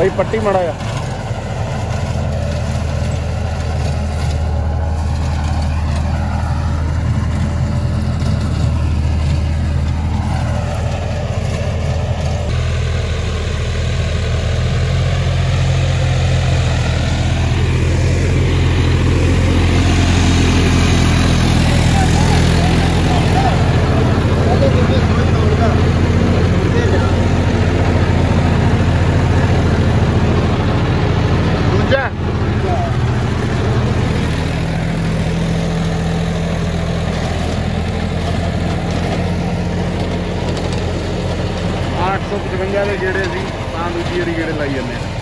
भाई पट्टी मड़ाया 855 ਦੇ ਗੇੜੇ ਸੀ ਤਾਂ ਦੂਜੀ ਵਾਰੀ ਗੇੜੇ ਲਾਈ ਜਾਂਦੇ ਆ।